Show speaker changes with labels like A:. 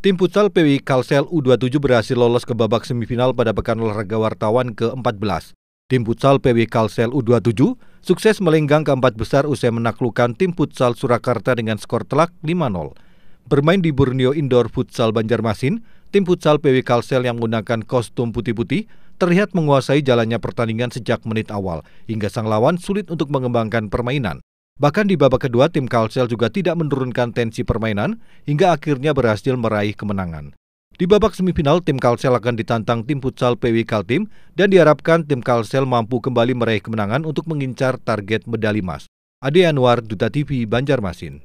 A: Tim futsal PWI Kalsel U27 berhasil lolos ke babak semifinal pada Pekan Olahraga Wartawan ke-14. Tim futsal PWI Kalsel U27 sukses melenggang ke empat besar usai menaklukkan tim futsal Surakarta dengan skor telak 5-0. Bermain di Borneo Indoor Futsal Banjarmasin, tim futsal PWI Kalsel yang menggunakan kostum putih-putih terlihat menguasai jalannya pertandingan sejak menit awal, hingga sang lawan sulit untuk mengembangkan permainan. Bahkan di babak kedua, tim Kalsel juga tidak menurunkan tensi permainan hingga akhirnya berhasil meraih kemenangan. Di babak semifinal, tim Kalsel akan ditantang tim futsal PW Kaltim dan diharapkan tim Kalsel mampu kembali meraih kemenangan untuk mengincar target medali emas. Ade Anwar, Duta TV, Banjarmasin.